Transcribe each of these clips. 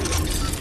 you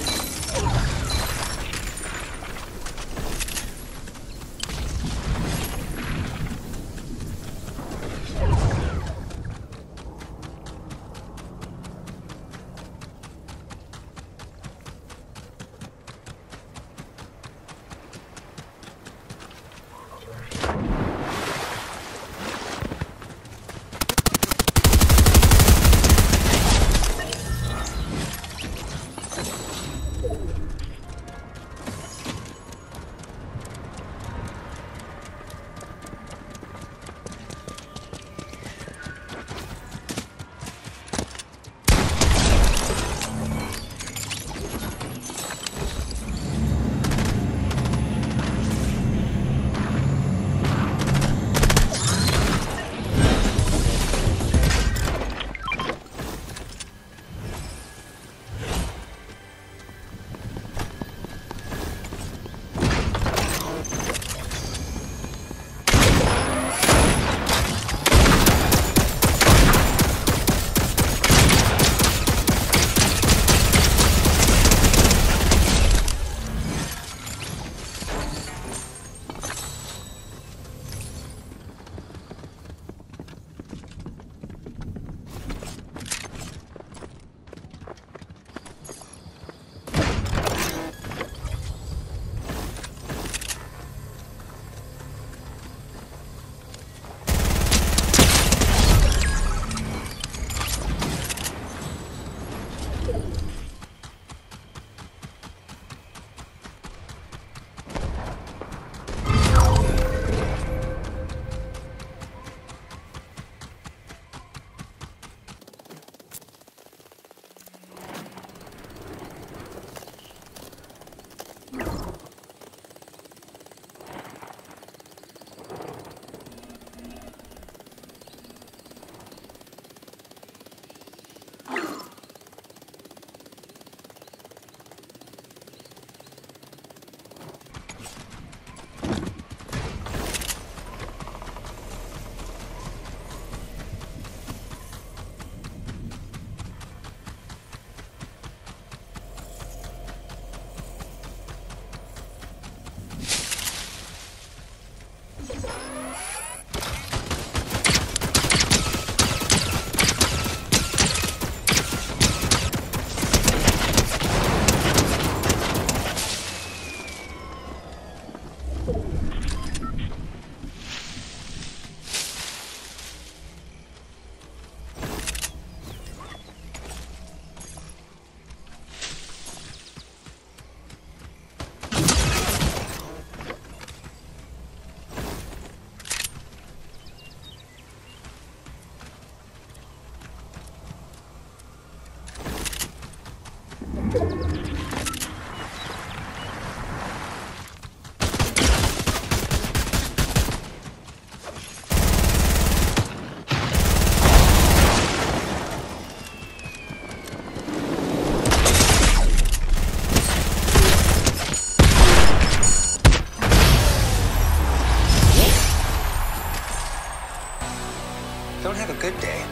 Don't have a good day.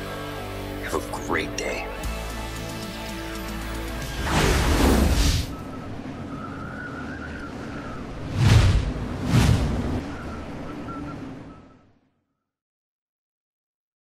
Have a great day.